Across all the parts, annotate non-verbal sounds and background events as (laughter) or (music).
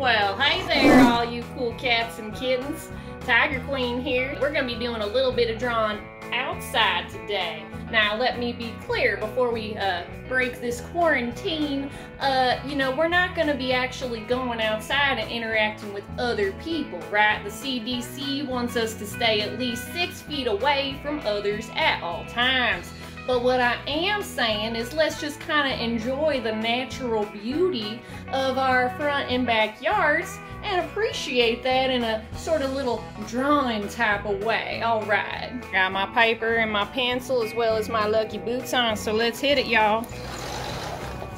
Well, hey there, all you cool cats and kittens. Tiger Queen here. We're going to be doing a little bit of drawing outside today. Now, let me be clear before we uh, break this quarantine. Uh, you know, we're not going to be actually going outside and interacting with other people, right? The CDC wants us to stay at least six feet away from others at all times. But what I am saying is let's just kind of enjoy the natural beauty of our front and backyards and appreciate that in a sort of little drawing type of way. All right. Got my paper and my pencil as well as my lucky boots on, so let's hit it, y'all.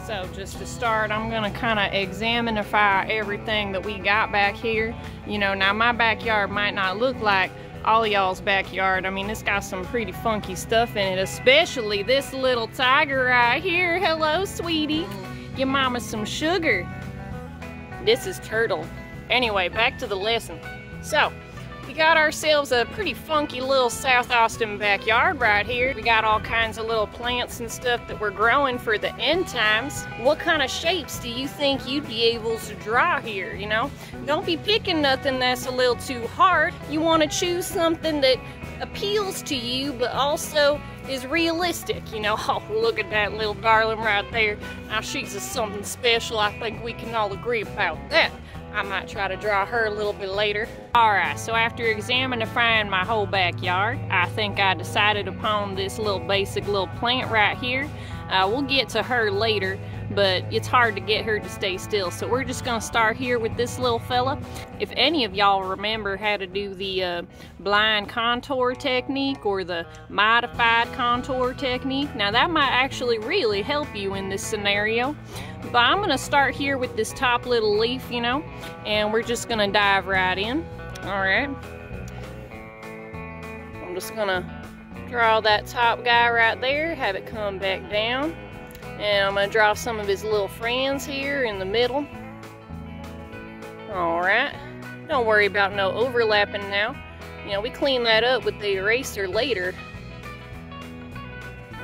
So just to start, I'm gonna kind of examinify everything that we got back here. You know, now my backyard might not look like all y'all's backyard. I mean, it's got some pretty funky stuff in it, especially this little tiger right here. Hello, sweetie. Your mama some sugar. This is Turtle. Anyway, back to the lesson. So, we got ourselves a pretty funky little South Austin backyard right here. We got all kinds of little plants and stuff that we're growing for the end times. What kind of shapes do you think you'd be able to draw here, you know? Don't be picking nothing that's a little too hard. You want to choose something that appeals to you, but also is realistic. You know, (laughs) oh, look at that little darling right there. Now she's a something special. I think we can all agree about that. I might try to draw her a little bit later. Alright, so after examining my whole backyard, I think I decided upon this little basic little plant right here. Uh, we'll get to her later, but it's hard to get her to stay still. So we're just gonna start here with this little fella. If any of y'all remember how to do the uh, blind contour technique or the modified contour technique, now that might actually really help you in this scenario. But I'm gonna start here with this top little leaf, you know, and we're just gonna dive right in. All right. I'm just gonna draw that top guy right there, have it come back down. And I'm to draw some of his little friends here in the middle. Alright. Don't worry about no overlapping now. You know, we clean that up with the eraser later.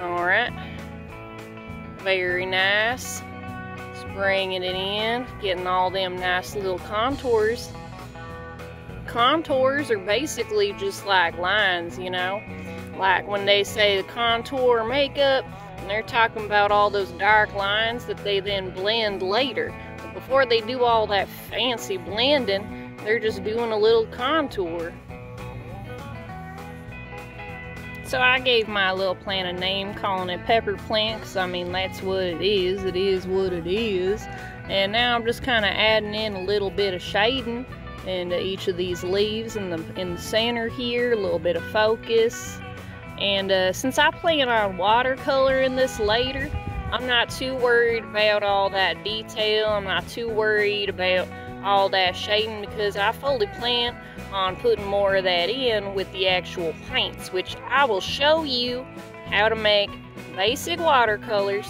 Alright. Very nice. Bringing it in. Getting all them nice little contours. Contours are basically just like lines, you know. Like when they say the contour makeup, and they're talking about all those dark lines that they then blend later. But before they do all that fancy blending, they're just doing a little contour. So I gave my little plant a name, calling it pepper plant, because I mean that's what it is. It is what it is. And now I'm just kind of adding in a little bit of shading into each of these leaves in the in the center here, a little bit of focus. And uh, since I plan on watercoloring this later, I'm not too worried about all that detail. I'm not too worried about all that shading because I fully plan on putting more of that in with the actual paints, which I will show you how to make basic watercolors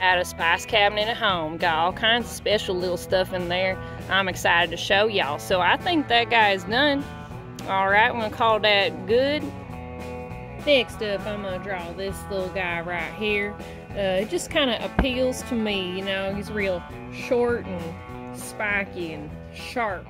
out of Spice Cabinet at home. Got all kinds of special little stuff in there. I'm excited to show y'all. So I think that guy is done. All right, I'm gonna call that good. Next up, I'm to draw this little guy right here. Uh, it just kind of appeals to me, you know, he's real short and spiky and sharp.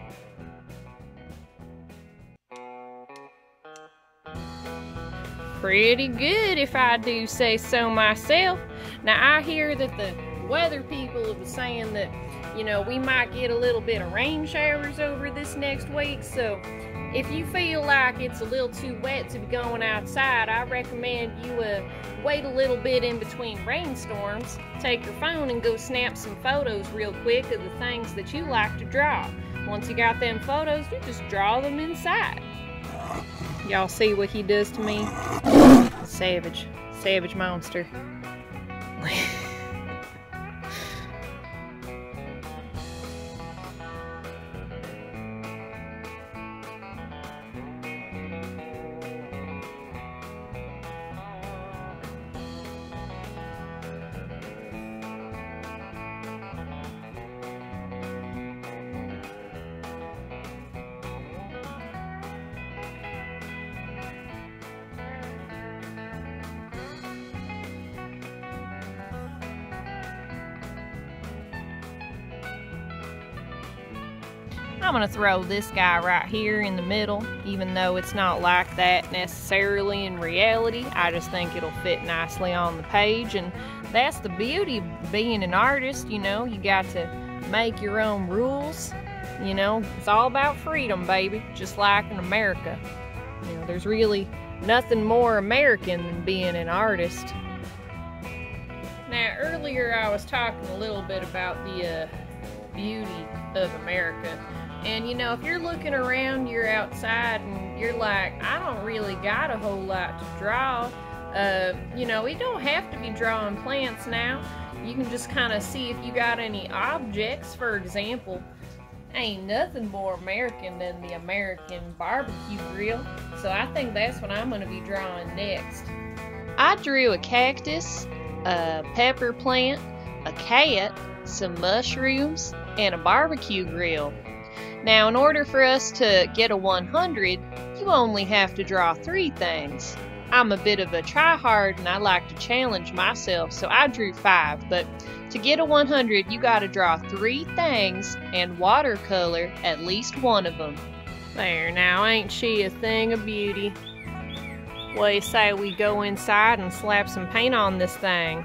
Pretty good if I do say so myself. Now I hear that the weather people have saying that, you know, we might get a little bit of rain showers over this next week, so if you feel like it's a little too wet to be going outside, I recommend you uh, wait a little bit in between rainstorms, take your phone and go snap some photos real quick of the things that you like to draw. Once you got them photos, you just draw them inside. Y'all see what he does to me? Savage. Savage monster. (laughs) I'm gonna throw this guy right here in the middle, even though it's not like that necessarily in reality. I just think it'll fit nicely on the page, and that's the beauty of being an artist, you know, you got to make your own rules. You know, it's all about freedom, baby, just like in America. You know, there's really nothing more American than being an artist. Now, earlier I was talking a little bit about the uh, beauty of America. And you know, if you're looking around, you're outside and you're like, I don't really got a whole lot to draw. Uh, you know, we don't have to be drawing plants now. You can just kind of see if you got any objects, for example. Ain't nothing more American than the American barbecue grill. So I think that's what I'm going to be drawing next. I drew a cactus, a pepper plant, a cat, some mushrooms, and a barbecue grill. Now, in order for us to get a 100, you only have to draw three things. I'm a bit of a tryhard and I like to challenge myself, so I drew five. But to get a 100, you got to draw three things and watercolor at least one of them. There, now ain't she a thing of beauty? What do you say we go inside and slap some paint on this thing?